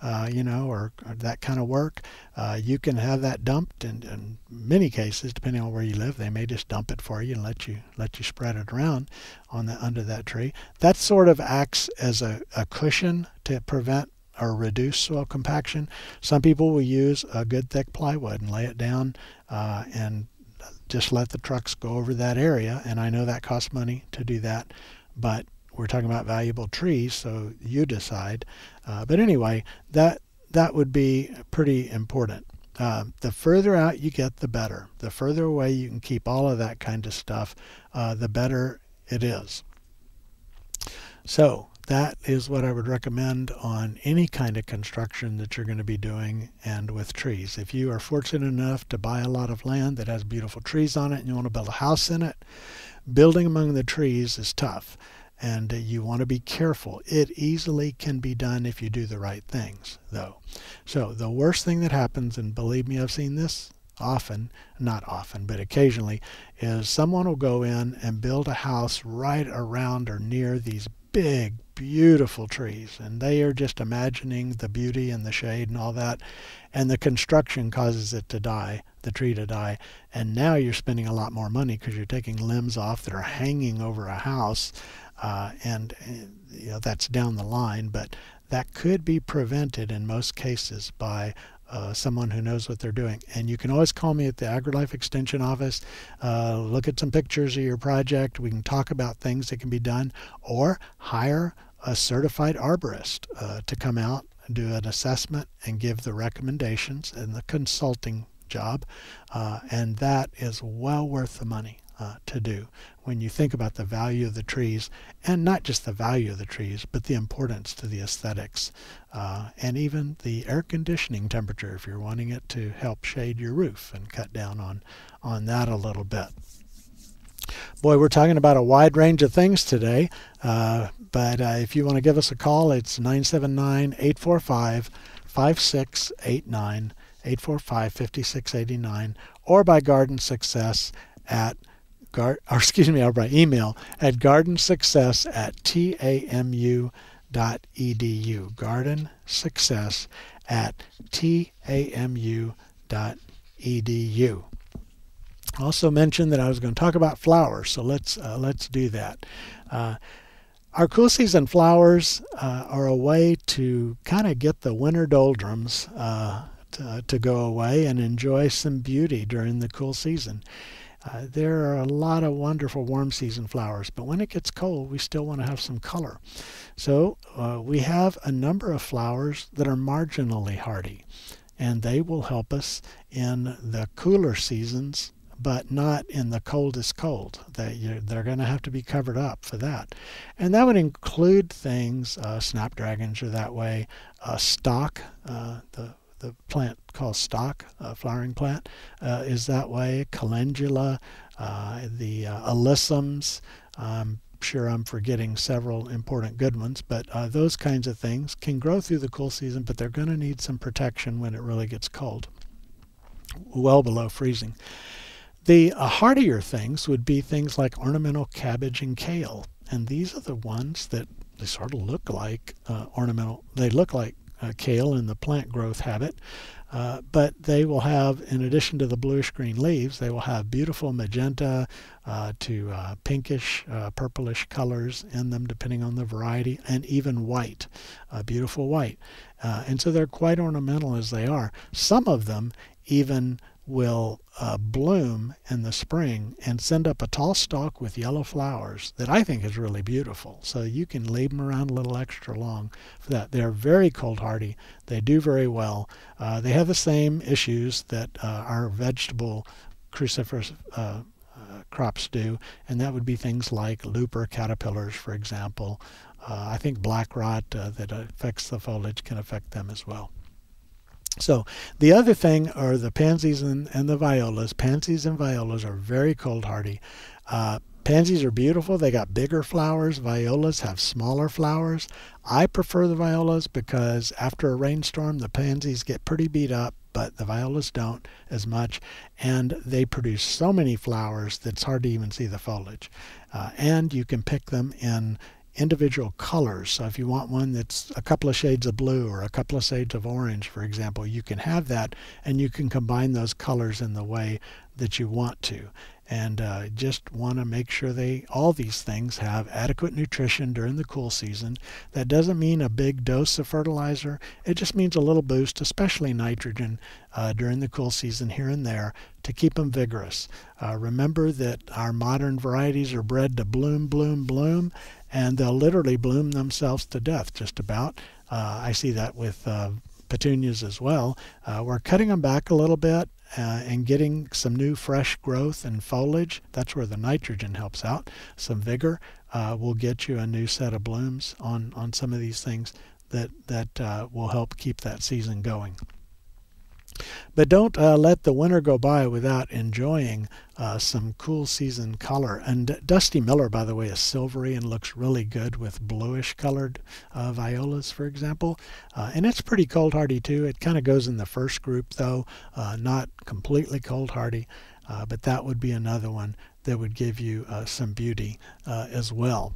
uh, you know, or, or, that kind of work, uh, you can have that dumped. And in many cases, depending on where you live, they may just dump it for you and let you let you spread it around on the under that tree. That sort of acts as a, a cushion to prevent or reduce soil compaction. Some people will use a good thick plywood and lay it down uh, and just let the trucks go over that area. And I know that costs money to do that, but we're talking about valuable trees, so you decide. Uh, but anyway, that that would be pretty important. Uh, the further out you get, the better. The further away you can keep all of that kind of stuff, uh, the better it is. So that is what I would recommend on any kind of construction that you're going to be doing and with trees. If you are fortunate enough to buy a lot of land that has beautiful trees on it and you want to build a house in it, building among the trees is tough and you want to be careful. It easily can be done if you do the right things, though. So, the worst thing that happens, and believe me, I've seen this often, not often, but occasionally, is someone will go in and build a house right around or near these big, beautiful trees, and they are just imagining the beauty and the shade and all that, and the construction causes it to die, the tree to die, and now you're spending a lot more money because you're taking limbs off that are hanging over a house, uh, and you know that's down the line, but that could be prevented in most cases by uh, someone who knows what they're doing. And you can always call me at the AgriLife Extension office, uh, look at some pictures of your project. We can talk about things that can be done, or hire a certified arborist uh, to come out and do an assessment and give the recommendations and the consulting job. Uh, and that is well worth the money uh, to do when you think about the value of the trees, and not just the value of the trees, but the importance to the aesthetics, uh, and even the air conditioning temperature if you're wanting it to help shade your roof and cut down on, on that a little bit. Boy, we're talking about a wide range of things today, uh, but uh, if you want to give us a call, it's 979 845 5689. 845 5689 or by garden success at gar, or [LAUGHS] excuse me, or by email at gardensuccess at tamu.edu. Garden success at tamu.edu. Also mentioned that I was going to talk about flowers, so let's uh, let's do that. Uh, our cool season flowers uh, are a way to kind of get the winter doldrums uh, to, to, go away and enjoy some beauty during the cool season. Uh, there are a lot of wonderful warm season flowers, but when it gets cold, we still want to have some color. So uh, we have a number of flowers that are marginally hardy, and they will help us in the cooler seasons, but not in the coldest cold. They, they're going to have to be covered up for that. And that would include things, uh, snapdragons are that way, uh, stock, uh, the the plant called stock, a flowering plant, uh, is that way. Calendula, uh, the uh, alyssums. I'm sure I'm forgetting several important good ones, but uh, those kinds of things can grow through the cool season, but they're going to need some protection when it really gets cold, well below freezing. The uh, hardier things would be things like ornamental cabbage and kale, and these are the ones that they sort of look like uh, ornamental. They look like uh, kale in the plant growth habit. Uh, but they will have, in addition to the bluish green leaves, they will have beautiful magenta uh, to uh, pinkish, uh, purplish colors in them, depending on the variety, and even white, beautiful white. Uh, and so they're quite ornamental as they are. Some of them even will uh, bloom in the spring and send up a tall stalk with yellow flowers that I think is really beautiful. So you can leave them around a little extra long for that. They're very cold hardy. They do very well. Uh, they have the same issues that uh, our vegetable cruciferous uh, uh, crops do, and that would be things like looper caterpillars, for example. Uh, I think black rot that affects the foliage can affect them as well. So the other thing are the pansies and, and the violas. Pansies and violas are very cold hardy. Uh, pansies are beautiful. They got bigger flowers. Violas have smaller flowers. I prefer the violas because after a rainstorm, the pansies get pretty beat up but the violas don't as much, and they produce so many flowers that it's hard to even see the foliage. Uh, and you can pick them in individual colors. So if you want one that's a couple of shades of blue or a couple of shades of orange, for example, you can have that and you can combine those colors in the way that you want to and uh, just want to make sure they all these things have adequate nutrition during the cool season. That doesn't mean a big dose of fertilizer. It just means a little boost, especially nitrogen, uh, during the cool season here and there to keep them vigorous. Uh, remember that our modern varieties are bred to bloom, bloom, bloom, and they'll literally bloom themselves to death just about. Uh, I see that with uh, petunias as well. Uh, we're cutting them back a little bit uh, and getting some new fresh growth and foliage. That's where the nitrogen helps out. Some vigor uh, will get you a new set of blooms on, on some of these things that, that uh, will help keep that season going. But don't uh, let the winter go by without enjoying uh, some cool season color. And Dusty Miller, by the way, is silvery and looks really good with bluish colored uh, violas, for example. Uh, and it's pretty cold hardy too. It kind of goes in the first group, though, uh, not completely cold hardy. Uh, but that would be another one that would give you some beauty as well.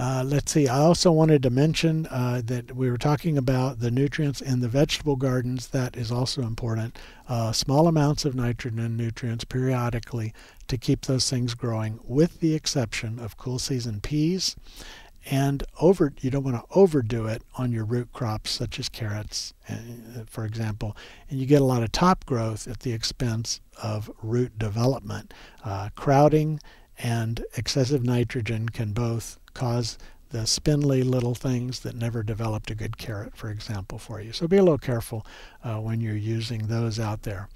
Uh, let's see, I also wanted to mention uh, that we were talking about the nutrients in the vegetable gardens. That is also important. Uh, small amounts of nitrogen nutrients periodically to keep those things growing, with the exception of cool season peas. And over, you don't want to overdo it on your root crops, such as carrots, uh, for example. And you get a lot of top growth at the expense of root development. Uh, crowding and excessive nitrogen can both cause the spindly little things that never developed a good carrot, for example, for you. So be a little careful uh, when you're using those out there.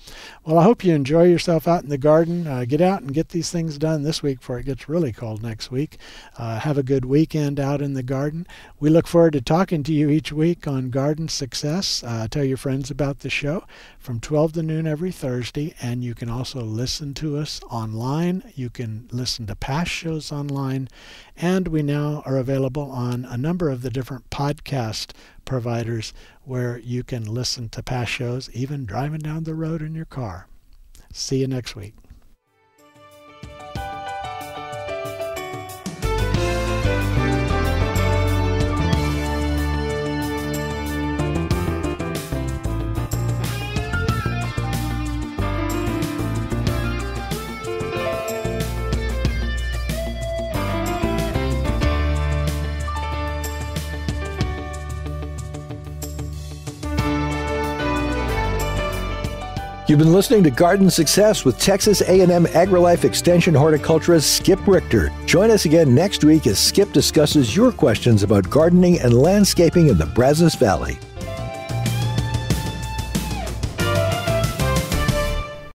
Well, I hope you enjoy yourself out in the garden. Uh, get out and get these things done this week before it gets really cold next week. Uh, have a good weekend out in the garden. We look forward to talking to you each week on Garden Success. Uh, tell your friends about the show from 12 to noon every Thursday, and you can also listen to us online. You can listen to past shows online, and we now are available on a number of the different podcast providers where you can listen to past shows, even driving down the road in your car. See you next week. You've been listening to Garden Success with Texas A&M AgriLife Extension horticulturist Skip Richter. Join us again next week as Skip discusses your questions about gardening and landscaping in the Brazos Valley.